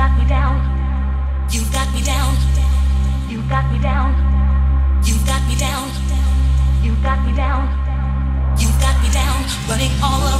got me down. You got me down. You got me down. You got me down. You got me down. You got me down. Running all around.